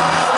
Bye.